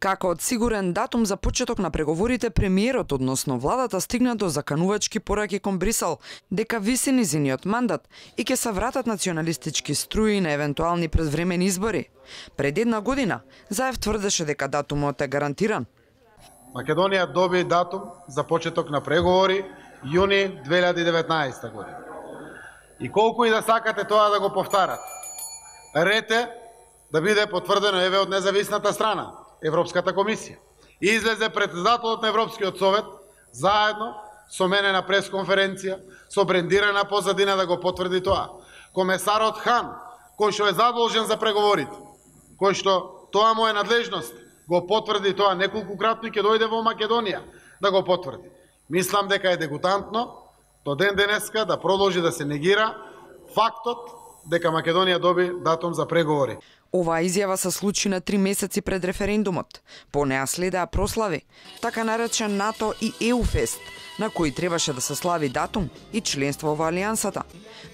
Како од сигурен датум за почеток на преговорите, премиерот, односно владата, стигна до заканувачки пораки кон Брисел, дека виси низиниот мандат и ќе се вратат националистички струи на евентуални предвремени избори. Пред една година, Заев тврдеше дека датумот е гарантиран. Македонија доби датум за почеток на преговори јуни 2019 година. И колку и да сакате тоа да го повтарат, рете да биде потврдено еве од независната страна, Европската комисија. И излезе председателот на Европскиот совет заедно со мене на пресконференција, со брендирана позадина да го потврди тоа. Комесарот Хан, кој што е задолжен за преговорите, кој што тоа му е надлежност, го потврди тоа неколку кратно и ќе дојде во Македонија да го потврди. Мислам дека е дегутантно до ден денеска да продолжи да се негира фактот дека Македонија доби датум за преговори. Оваа изјава се случи на три месеци пред референдумот. По неа следеа прослави, така наречен НАТО и ЕУФест, на кои требаше да се слави датум и членство во Алијансата.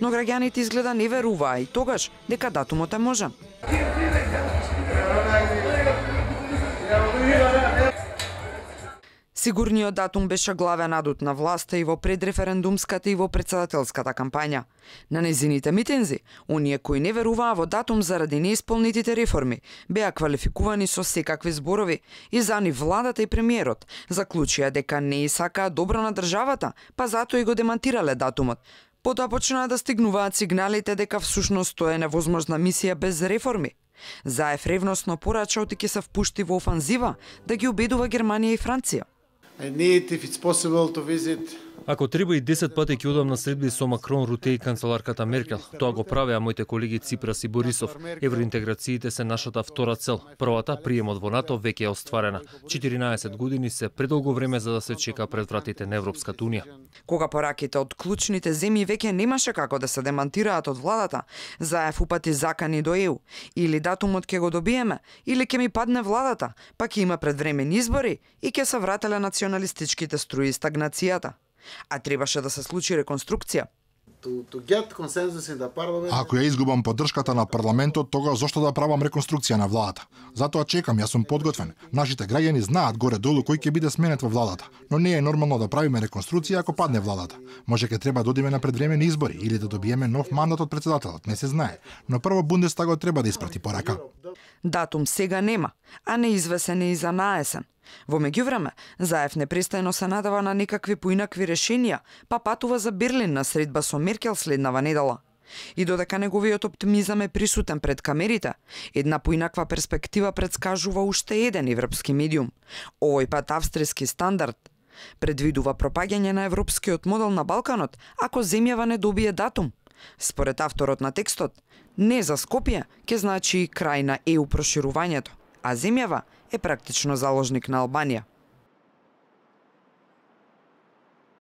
Но граѓаните изгледа не веруваа и тогаш дека датумот е можен. Сигурниот датум беше главен адут на власта и во предреферендумската и во председателската кампања. На незините митинзи, оние кои не веруваа во датум заради неисполнетите реформи, беа квалификувани со секакви зборови и за ни владата и премиерот заклучија дека не и сакаа добро на државата, па затоа и го демантирале датумот. Потоа почнаа да стигнуваат сигналите дека всушност тоа е невозможна мисија без реформи. Заев ревносно порача оти ќе се впушти во офанзива да ги убедува Германија и Франција. I need, if it's possible, to visit Ако треба и 10 пати ќе одам на средби со Макрон, Руте и канцеларката Меркел. Тоа го правеа моите колеги Ципрас и Борисов. Евроинтеграциите се нашата втора цел. Првата, приемот во НАТО, веќе е остварена. 14 години се предолго време за да се чека пред вратите на Европската Унија. Кога пораките од клучните земји веќе немаше како да се демантираат од владата, Заев упати закани до ЕУ. Или датумот ќе го добиеме, или ќе ми падне владата, па ќе има предвремени избори и ќе се врателе националистичките струи и стагнацијата а требаше да се случи реконструкција. Ако ја изгубам поддршката на парламентот, тога зошто да правам реконструкција на владата? Затоа чекам, јас сум подготвен. Нашите граѓани знаат горе-долу кој ќе биде сменет во владата, но не е нормално да правиме реконструкција ако падне владата. Може ке треба да одиме на предвремени избори или да добиеме нов мандат од председателот, не се знае. Но прво Бундестагот треба да испрати порака. Датум сега нема, а неизвесен е и за наесен. Во меѓувреме, Заев непрестајно се надава на некакви поинакви решенија, па патува за Берлин на средба со Меркел следнава недела. И додека неговиот оптимизам е присутен пред камерите, една поинаква перспектива предскажува уште еден европски медиум. Овој пат австријски стандард предвидува пропаѓање на европскиот модел на Балканот ако земјава не добие датум. Според авторот на текстот, не за Скопје ќе значи крај на ЕУ проширувањето, а земјава е практично заложник на Албанија.